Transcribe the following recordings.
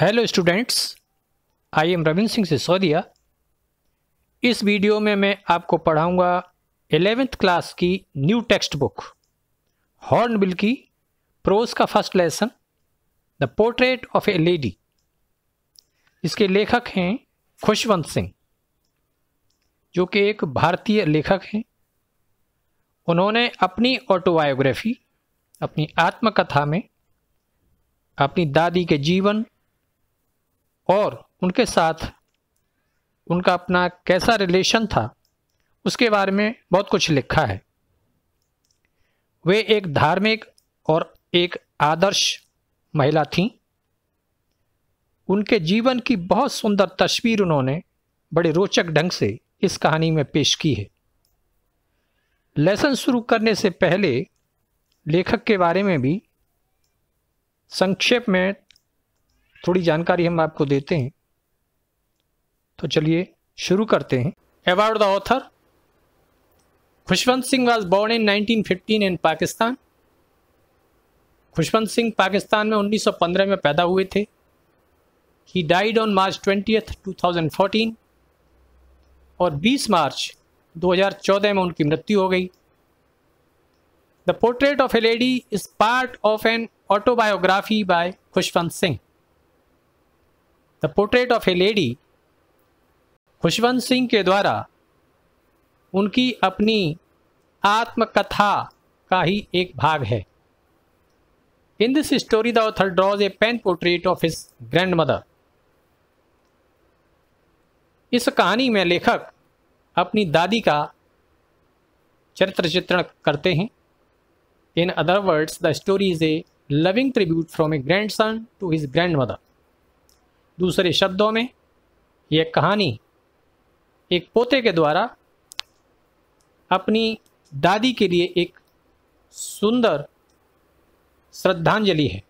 Hello students I am Ravindra Singh Sisodia इस video में मैं आपको पढ़ाऊँगा एलेवेंथ क्लास की न्यू टेक्स्ट बुक हॉर्नबिल की प्रोज का first lesson the portrait of a lady इसके लेखक हैं खुशवंत सिंह, जो कि एक भारतीय लेखक हैं। उन्होंने अपनी ऑटोबायोग्राफी अपनी आत्मकथा में अपनी दादी के जीवन और उनके साथ उनका अपना कैसा रिलेशन था, उसके बारे में बहुत कुछ लिखा है। वे एक धार्मिक और एक आदर्श महिला थीं। उनके जीवन की बहुत सुंदर तस्वीर उन्होंने बड़े रोचक ढंग से इस कहानी में पेश की है। लेसन शुरू करने से पहले लेखक के बारे में भी संक्षेप में थोड़ी जानकारी हम आपको देते हैं। तो चलिए शुरू करते हैं। About the author Khushwant Singh was born in 1915 in Pakistan Khushwant Singh Pakistan में 1915 में पैदा हुए थे। He died on March twenty 2014 और 20 मार्च 2014 में उनकी मृत्यु हो गई। The portrait of a lady is part of an autobiography by Khushwant Singh. The portrait of a lady Khushwant Singh के द्वारा उनकी अपनी आत्मकथा का ही एक भाग है। In this story the author draws a pen portrait of his grand mother इस कहानी में लेखक अपनी दादी का चरित्र चित्रण करते हैं। In other words the story is a loving tribute from a grand son to his grand mother दूसरे शब्दों में यह कहानी एक पोते के द्वारा अपनी दादी के लिए एक सुंदर श्रद्धांजलि है।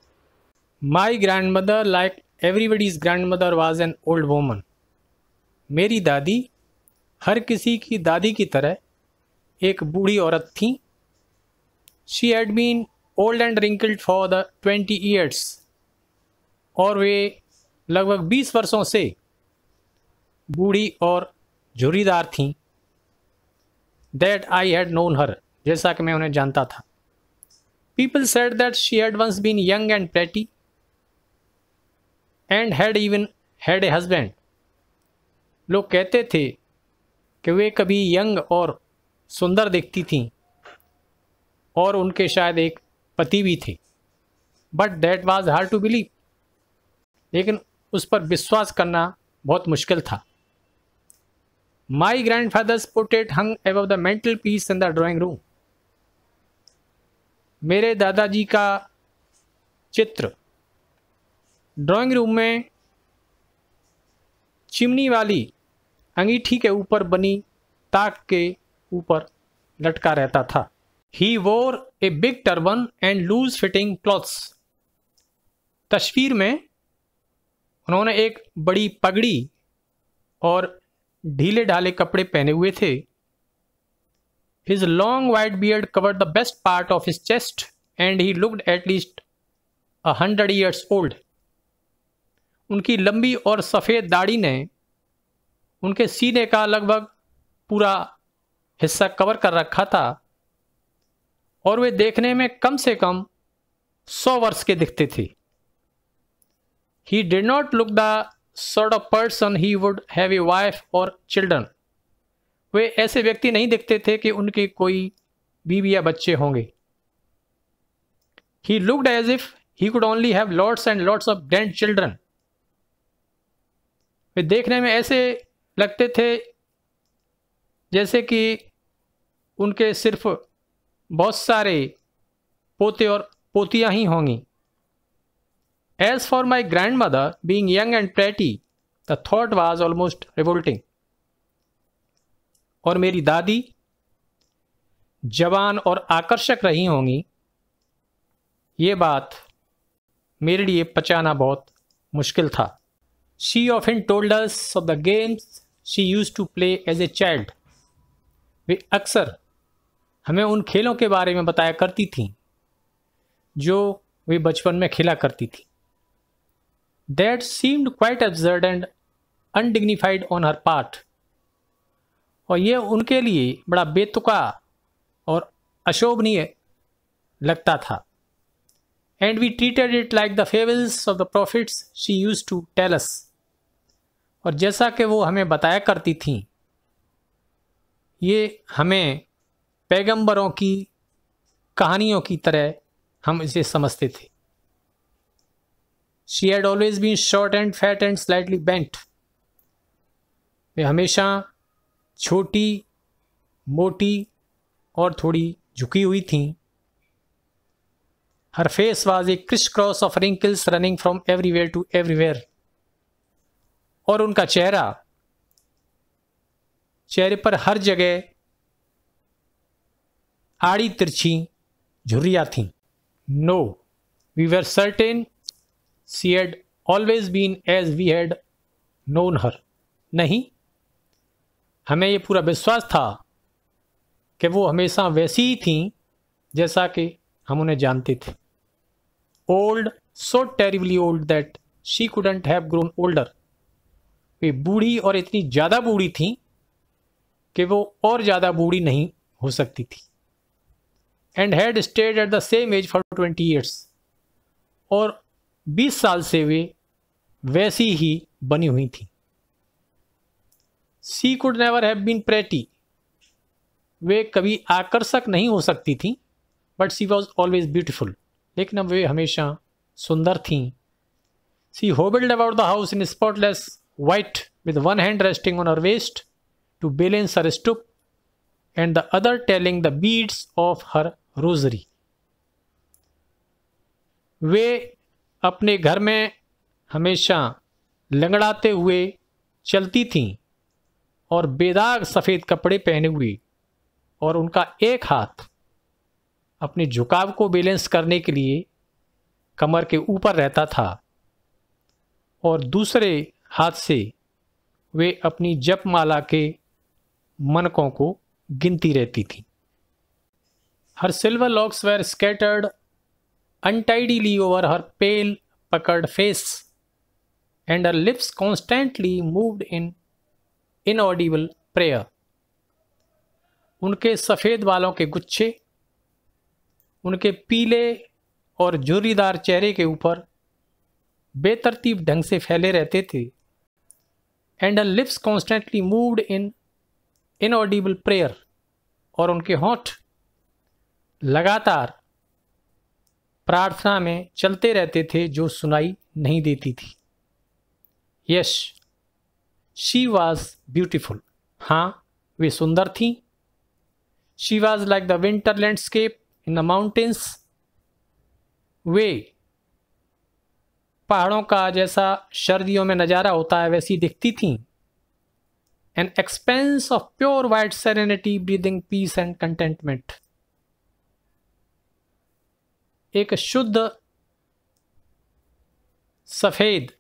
My grand mother like everybody's grand mother was an old woman मेरी दादी हर किसी की दादी की तरह एक बूढ़ी औरत थी। She had been old and wrinkled for the twenty years और वे लगभग बीस वर्षों से बूढ़ी और झुरीदार थीं। That I had known her जैसा कि मैं उन्हें जानता था। People said that she had once been young and pretty and had even had a husband लोग कहते थे कि वे कभी यंग और सुंदर दिखती थीं और उनके शायद एक पति भी थे। But that was hard to believe लेकिन उस पर विश्वास करना बहुत मुश्किल था। My grand father's portrait hung above the mantelpiece in the drawing room मेरे दादाजी का चित्र ड्राइंग रूम में चिमनी वाली अंगीठी के ऊपर बनी ताक के ऊपर लटका रहता था। He wore a big turban and loose fitting clothes तस्वीर में उन्होंने एक बड़ी पगड़ी और ढीले ढाले कपड़े पहने हुए थे। His long white beard covered the best part of his chest and he looked at least a hundred years old उनकी लंबी और सफ़ेद दाढ़ी ने उनके सीने का लगभग पूरा हिस्सा कवर कर रखा था और वे देखने में कम से कम सौ वर्ष के दिखते थे। He did not look the sort of person he would have a wife or children. वे ऐसे व्यक्ति नहीं देखते थे कि उनके कोई बीवी या बच्चे होंगे। He looked as if he could only have lots and lots of grand children वे देखने में ऐसे लगते थे जैसे कि उनके सिर्फ़ बहुत सारे पोते और पोतियाँ ही होंगी। As for my grandmother, being young and pretty, the thought was almost revolting. और मेरी दादी जवान और आकर्षक रही होंगी। ये बात मेरे लिए पचाना बहुत मुश्किल था। She often told us of the games she used to play as a child वे अक्सर हमें उन खेलों के बारे में बताया करती थीं जो वे बचपन में खेला करती थी। That seemed quite absurd and undignified on her part और ये उनके लिए बड़ा बेतुका और अशोभनीय लगता था। And we treated it like the fables of the prophets she used to tell us और जैसा कि वो हमें बताया करती थी, ये हमें पैगंबरों की कहानियों की तरह हम इसे समझते थे। She had always been short and fat and slightly bent वे हमेशा छोटी, मोटी और थोड़ी झुकी हुई थी। Her face was a criss cross of wrinkles running from everywhere to everywhere और उनका चेहरा, चेहरे पर हर जगह आड़ी तिरछी, झुर्रिया थी। No we were certain she had always been as we had known her नहीं, हमें ये पूरा विश्वास था कि वो हमेशा वैसी ही थी जैसा कि हम उन्हें जानते थे। Old so terribly old that she couldn't have grown older वे बूढ़ी और इतनी ज़्यादा बूढ़ी थी कि वो और ज़्यादा बूढ़ी नहीं हो सकती थी। And had stayed at the same age for twenty years और बीस साल से वे वैसी ही बनी हुई थी। She could never have been pretty. वे कभी आकर्षक नहीं हो सकती थी, but she was always beautiful. लेकिन अब वे हमेशा सुंदर थीं। She hobbled about the house in spotless white with one hand resting on her waist to balance her stoop and the other telling the beads of her rosary. वे अपने घर में हमेशा लंगड़ाते हुए चलती थीं और बेदाग सफ़ेद कपड़े पहने हुए और उनका एक हाथ अपने झुकाव को बैलेंस करने के लिए कमर के ऊपर रहता था और दूसरे हाथ से वे अपनी जपमाला के मनकों को गिनती रहती थी। Her silver locks were scattered untidily over her pale puckered face and her lips constantly moved in inaudible prayer उनके सफ़ेद बालों के गुच्छे, उनके पीले और झुर्रीदार चेहरे के ऊपर बेतरतीब ढंग से फैले रहते थे and lips constantly moved in inaudible prayer और उनके होठ लगातार प्रार्थना में चलते रहते थे जो सुनाई नहीं देती थी। यश शी वॉज़ ब्यूटिफुल हाँ वे सुंदर थी। She was like the winter landscape in the mountains वे पहाड़ों का जैसा सर्दियों में नज़ारा होता है, वैसी दिखती थीं। An expanse of pure white serenity breathing peace and contentment एक शुद्ध सफ़ेद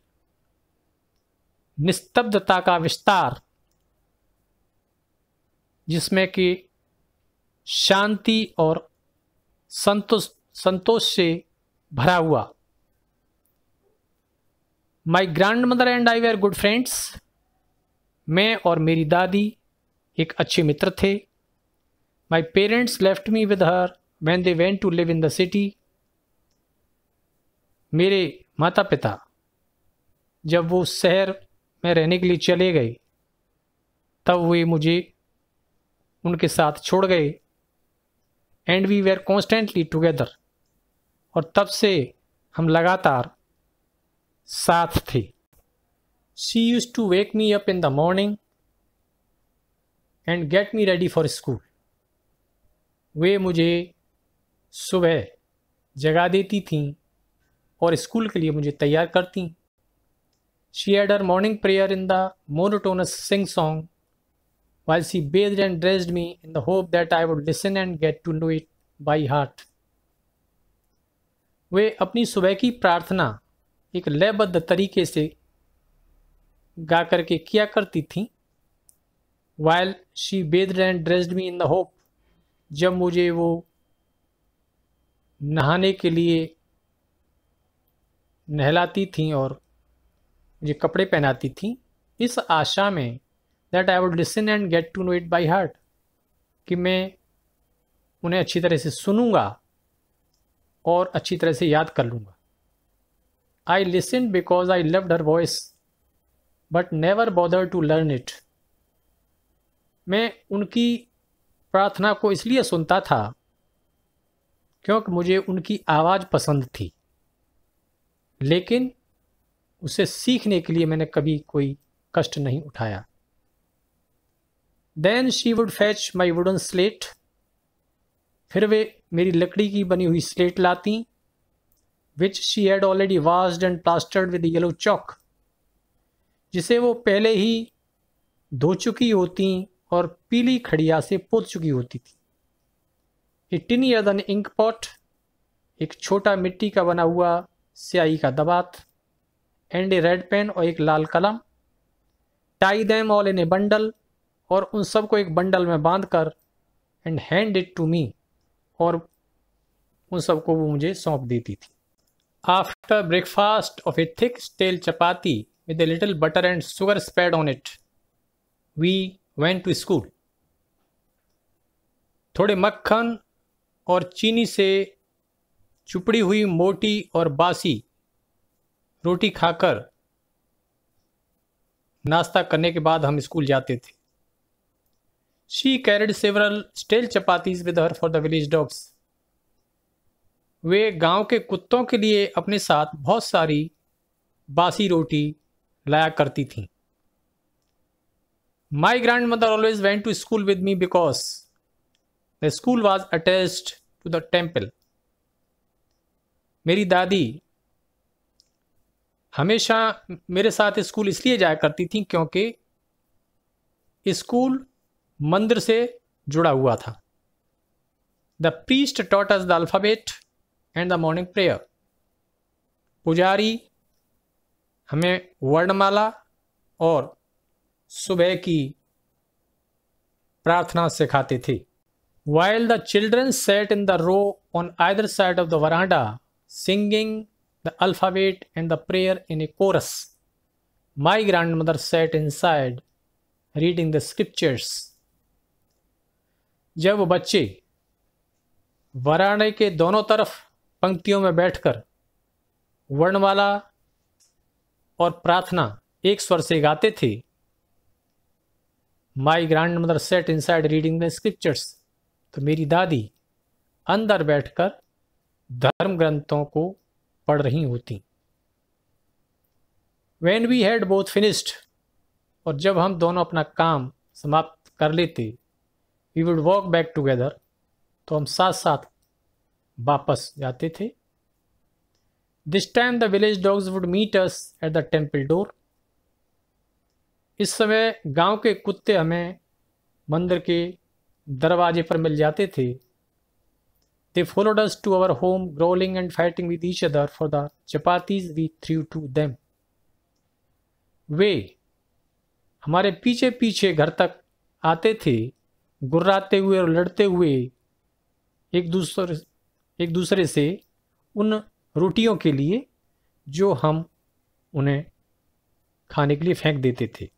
निस्तब्धता का विस्तार, जिसमें कि शांति और संतोष संतोष से भरा हुआ। My grand mother and I were good friends मैं और मेरी दादी एक अच्छे मित्र थे। My parents left me with her when they went to live in the city मेरे माता पिता जब वो शहर में रहने के लिए चले गए, तब वे मुझे उनके साथ छोड़ गए। And we were constantly together और तब से हम लगातार साथ थे। She used to wake me up in the morning and get me ready for school वे मुझे सुबह जगा देती थीं। और स्कूल के लिए मुझे तैयार करती she had her morning prayer in the monotonous sing song while she bathed and dressed me in the hope that I would listen and get to know it by heart. वे अपनी सुबह की प्रार्थना एक लयबद्ध तरीके से गा करके किया करती थी while she bathed and dressed me in the hope जब मुझे वो नहाने के लिए नहलाती थी और मुझे कपड़े पहनाती थी, इस आशा में that I would listen and get to know it by heart कि मैं उन्हें अच्छी तरह से सुनूँगा और अच्छी तरह से याद कर लूँगा। I listen because I loved her voice but never bother to learn it मैं उनकी प्रार्थना को इसलिए सुनता था, क्योंकि मुझे उनकी आवाज़ पसंद थी। लेकिन उसे सीखने के लिए मैंने कभी कोई कष्ट नहीं उठाया। Then she would fetch my wooden slate फिर वे मेरी लकड़ी की बनी हुई स्लेट लाती which she had already washed and plastered with yellow chalk जिसे वो पहले ही धो चुकी होती और पीली खड़िया से पोत चुकी होती थी। A tiny earthen ink pot एक छोटा मिट्टी का बना हुआ स्याही का दबात, एंड ए रेड पेन और एक लाल कलम। Tie them all in a bundle और उन सबको एक बंडल में बाँध कर and hand it to me, और उन सबको वो मुझे सौंप देती थी। After breakfast of a thick stale chapati with a little butter and sugar spread on it, we went to school. थोड़े मक्खन और चीनी से चुपड़ी हुई मोटी और बासी रोटी खाकर नाश्ता करने के बाद हम स्कूल जाते थे। She carried several stale chapatis with her for the village dogs वे गाँव के कुत्तों के लिए अपने साथ बहुत सारी बासी रोटी लाया करती थी। My grandmother always went to school with me because the school was attached to the temple मेरी दादी हमेशा मेरे साथ स्कूल इसलिए जाया करती थी क्योंकि स्कूल मंदिर से जुड़ा हुआ था। The priest taught us the alphabet and the morning prayer पुजारी हमें वर्णमाला और सुबह की प्रार्थना सिखाते थे। While the children sat in the row on either side of the veranda singing, the alphabet, and the prayer in a chorus. My grandmother sat inside, reading the scriptures. जब बच्चे वराणे के दोनों तरफ़ पंक्तियों में बैठकर वर्णमाला और प्रार्थना एक स्वर से गाते थे my grandmother sat inside reading the scriptures तो मेरी दादी अंदर बैठकर धर्म ग्रंथों को पढ़ रही होती। When we had both finished और जब हम दोनों अपना काम समाप्त कर लेते we would walk back together तो हम साथ साथ वापस जाते थे। This time the village dogs would meet us at the temple door इस समय गाँव के कुत्ते हमें मंदिर के दरवाजे पर मिल जाते थे। They followed us to our home, growling and fighting with each other for the chapatis we threw to them. वे हमारे पीछे पीछे घर तक आते थे गुर्राते हुए और लड़ते हुए एक दूसरे एक दूसरे से उन रोटियों के लिए जो हम उन्हें खाने के लिए फेंक देते थे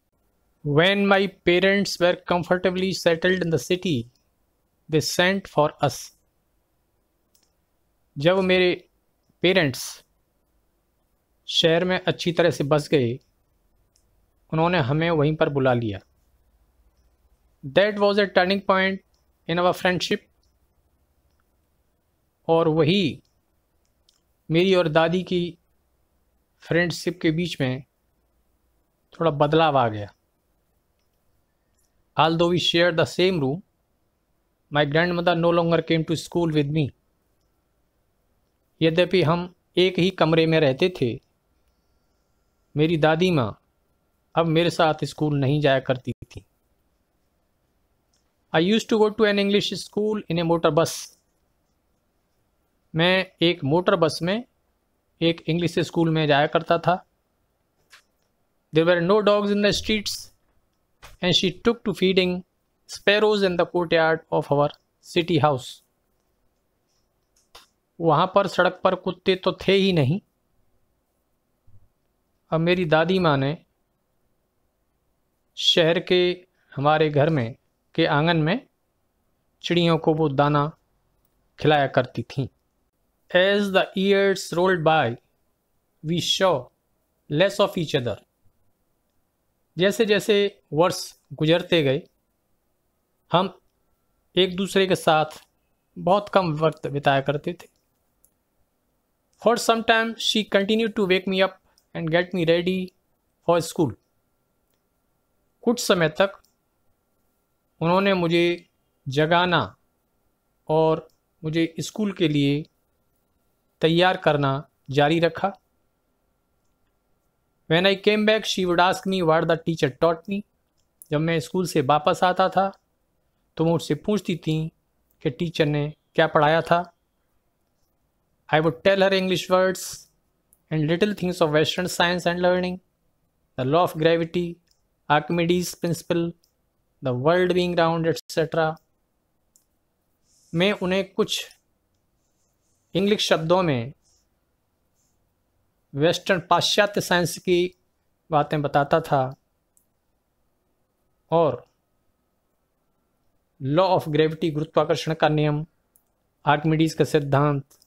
When my parents were comfortably settled in the city, they sent for us. जब मेरे पेरेंट्स शहर में अच्छी तरह से बस गए, उन्होंने हमें वहीं पर बुला लिया। That was a turning point in our friendship और वही मेरी और दादी की फ्रेंडशिप के बीच में थोड़ा बदलाव आ गया। Although we share the same room my grandmother no longer came to school with me यद्यपि हम एक ही कमरे में रहते थे। मेरी दादी माँ अब मेरे साथ स्कूल नहीं जाया करती थी। I use to go to an English school in a motor bus मैं एक मोटर बस में एक इंग्लिश स्कूल में जाया करता था। There were no dogs in the streets and she took to feeding sparrows in the courtyard of our city house वहाँ पर सड़क पर कुत्ते तो थे ही नहीं। अब मेरी दादी माँ ने शहर के हमारे घर में, के आँगन में चिड़ियों को वो दाना खिलाया करती थी। As the years rolled by we saw less of each other जैसे जैसे वर्ष गुजरते गए, हम एक दूसरे के साथ बहुत कम वक्त बिताया करते थे। For some time she continue to wake me up and get me ready for school कुछ समय तक उन्होंने मुझे जगाना और मुझे स्कूल के लिए तैयार करना जारी रखा। When I came back she would ask me what the teacher taught me जब मैं स्कूल से वापस आता था तो मुझसे पूछती थी कि टीचर ने क्या पढ़ाया था। I would tell her English words and little things of western science and learning the law of gravity Archimedes principle the world being round etcetera मैं उन्हें कुछ इंग्लिश शब्दों में वेस्टर्न पाश्चात्य साइंस की बातें बताता था और लॉ ऑफ़ ग्रेविटी गुरुत्वाकर्षण का नियम आर्कमिडीज का सिद्धांत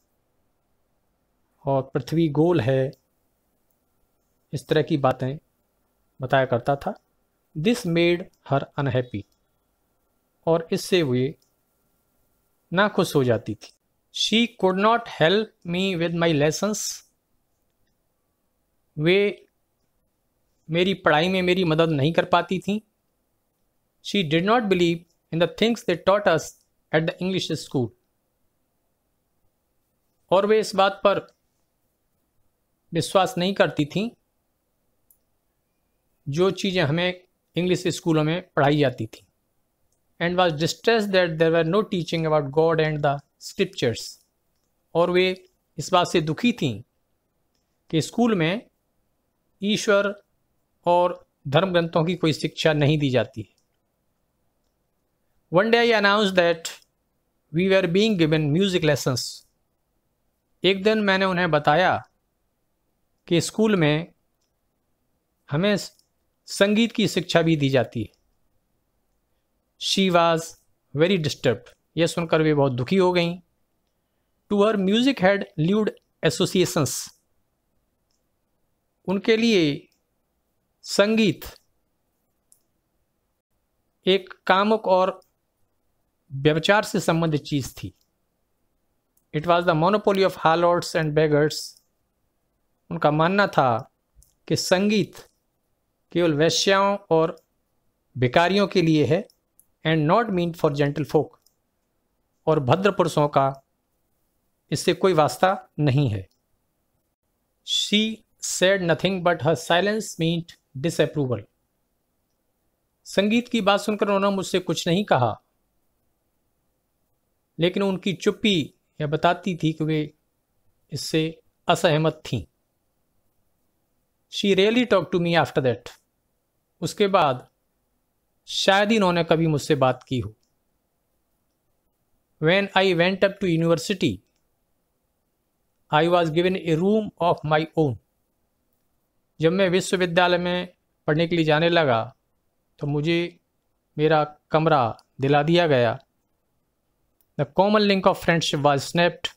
और पृथ्वी गोल है, इस तरह की बातें बताया करता था। दिस मेड हर अनहैप्पी और इससे वे ना खुश हो जाती थी। She could not help me with my lessons वे मेरी पढ़ाई में मेरी मदद नहीं कर पाती थी। She did not believe in the things they taught us at the English school और वे इस बात पर विश्वास नहीं करती थी, जो चीज़ें हमें इंग्लिश स्कूलों में पढ़ाई जाती थी। And was distress that there were no teaching about God and the scriptures और वे इस बात से दुखी थीं कि स्कूल में ईश्वर और धर्म ग्रंथों की कोई शिक्षा नहीं दी जाती। है one day I announce that we are being given music lessons एक दिन मैंने उन्हें बताया कि स्कूल में हमें संगीत की शिक्षा भी दी जाती है। शी वॉज़ वेरी डिस्टर्ब यह सुनकर वे बहुत दुखी हो गई। To her music had lewd associations उनके लिए संगीत एक कामुक और व्यवचार से संबंधित चीज़ थी। It was the monopoly of harlots and beggars उनका मानना था कि संगीत केवल वैश्याओं और भिकारियों के लिए है and not mean for gentle folk और भद्र पुरुषों का इससे कोई वास्ता नहीं है। She said nothing but her silence meant disapproval संगीत की बात सुनकर उन्होंने मुझसे कुछ नहीं कहा। लेकिन उनकी चुप्पी यह बताती थी कि वे इससे असहमत थीं। She really talk to me after that उसके बाद शायद इन्होंने कभी मुझसे बात की हो। When I went up to university I was given a room of my own जब मैं विश्वविद्यालय में पढ़ने के लिए जाने लगा तो मुझे मेरा कमरा दिला दिया गया। The common link of friendship was snapped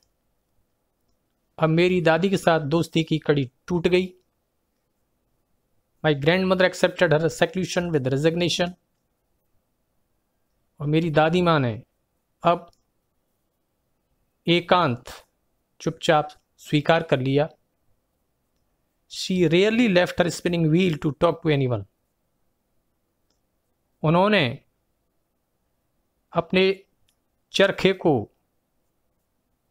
अब मेरी दादी के साथ दोस्ती की कड़ी टूट गई। My grandmother accepted her seclusion with resignation और मेरी दादी माँ ने अब एकांत चुपचाप स्वीकार कर लिया। She rarely left her spinning wheel to talk to anyone उन्होंने अपने चरखे को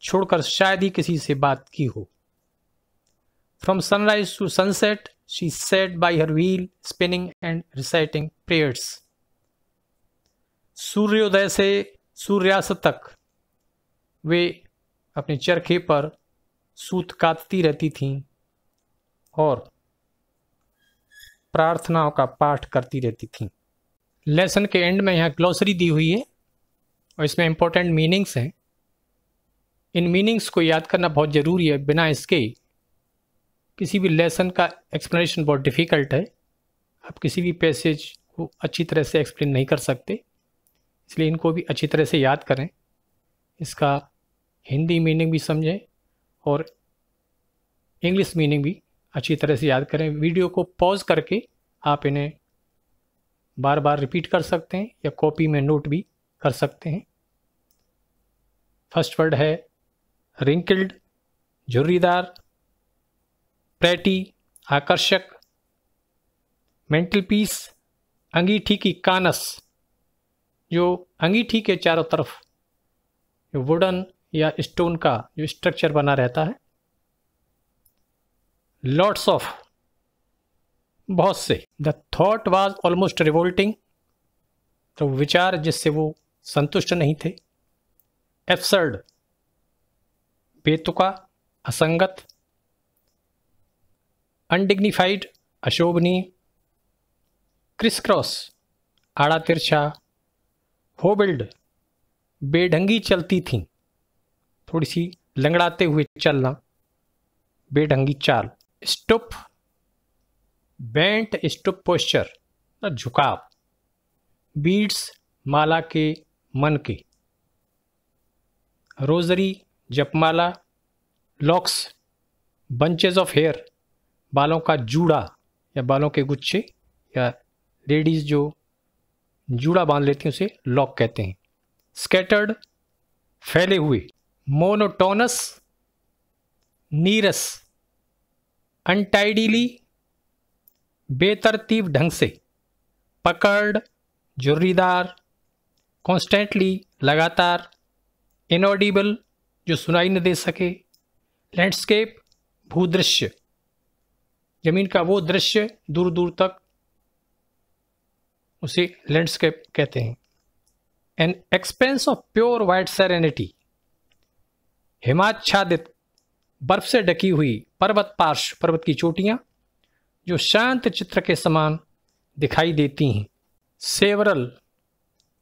छोड़कर शायद ही किसी से बात की हो। From sunrise to sunset she sat by her wheel spinning and reciting prayers सूर्योदय से सूर्यास्त तक वे अपने चरखे पर सूत काटती रहती थीं और प्रार्थनाओं का पाठ करती रहती थीं। लेसन के एंड में यहाँ ग्लॉसरी दी हुई है और इसमें इंपॉर्टेंट मीनिंग्स हैं। इन मीनिंग्स को याद करना बहुत ज़रूरी है बिना इसके किसी भी लेसन का एक्सप्लेनेशन बहुत डिफ़िकल्ट है। आप किसी भी पैसेज को अच्छी तरह से एक्सप्लेन नहीं कर सकते। इसलिए इनको भी अच्छी तरह से याद करें। इसका हिंदी मीनिंग भी समझें और इंग्लिश मीनिंग भी अच्छी तरह से याद करें। वीडियो को पॉज करके आप इन्हें बार बार रिपीट कर सकते हैं या कॉपी में नोट भी कर सकते हैं। फ़र्स्ट वर्ड है रिंकल्ड झुर्रीदार प्रेटी आकर्षक मेंटल पीस अंगीठी की कानस, जो अंगीठी के चारों तरफ़ वुडन या स्टोन का जो स्ट्रक्चर बना रहता है। लॉट्स ऑफ़ बहुत से। The thought was almost revolting तो विचार जिससे वो संतुष्ट नहीं थे। एफसर्ड बेतुका, असंगत अनडिग्निफाइड अशोभनीय क्रिस क्रॉस आड़ा तिरछा होबिल्ड बेढंगी चलती थी। थोड़ी सी लंगड़ाते हुए चलना, बेढंगी चाल। स्टुप बेंट स्टुप पोस्चर झुकाव। बीड्स माला के मन के। रोजरी जपमाला लॉक्स बंचेज ऑफ़ हेयर बालों का जूड़ा या बालों के गुच्छे या लेडीज़ जो जूड़ा बाँध लेती हैं, उसे लॉक कहते हैं। स्कैटर्ड फैले हुए मोनोटोनस नीरस अनटाइडीली बेतरतीब ढंग से, पकड़ जुर्रीदार कॉन्स्टेंटली लगातार इनऑडिबल जो सुनाई न दे सके लैंडस्केप भूदृश्य। ज़मीन का वो दृश्य दूर दूर तक उसे लैंडस्केप कहते हैं। An expanse of pure white serenity हिमाच्छादित, बर्फ़ से ढकी हुई पर्वत पार्श, पर्वत की चोटियाँ जो शांत चित्र के समान दिखाई देती हैं। सेवरल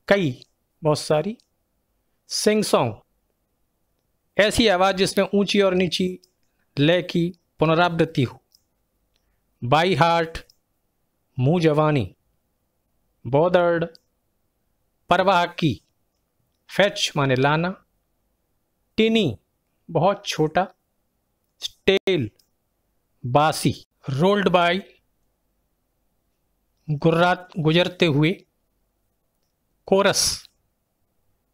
कई, बहुत सारी सिंग सॉन्ग ऐसी आवाज़ जिसमें ऊँची और नीची लय की पुनरावृत्ति हो। बाई हार्ट, मुँह जवानी, बॉदर्ड, परवाह की फैच माने लाना, टिनी, बहुत छोटा, स्टेल, बासी, रोल्ड बाई, गुर्रात, गुजरते हुए, कोरस,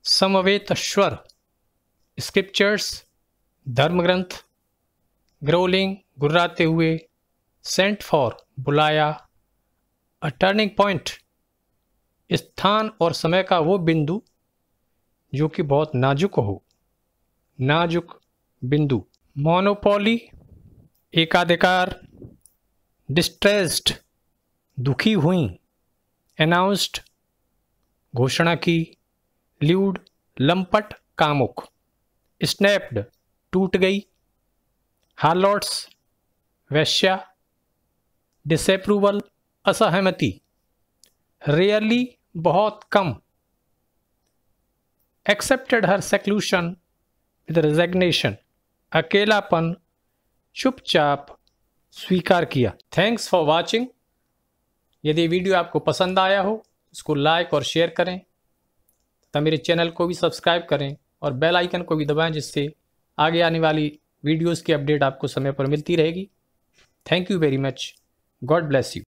समवेत स्वर स्क्रिप्चर्स धर्मग्रंथ, ग्रोलिंग, गुर्राते हुए सेंट फॉर बुलाया। अ टर्निंग पॉइंट, स्थान और समय का वो बिंदु जो कि बहुत नाजुक हो। नाजुक बिंदु। मोनोपोली, एकाधिकार डिस्ट्रेस्ड दुखी हुई। अनाउंस्ड घोषणा की। ल्यूड लंपट, कामुक। स्नैप्ड टूट गई। हार्लॉट्स वैश्या डिसअप्रूवल असहमति। रेयरली बहुत कम। Accepted her seclusion with resignation अकेलापन, चुपचाप स्वीकार किया। थैंक्स फॉर वॉचिंग यदि वीडियो आपको पसंद आया हो, इसको लाइक और शेयर करें। तथा मेरे चैनल को भी सब्सक्राइब करें और बेल आइकन को भी दबाएँ, जिससे आगे आने वाली वीडियोस की अपडेट आपको समय पर मिलती रहेगी। Thank you very much God bless you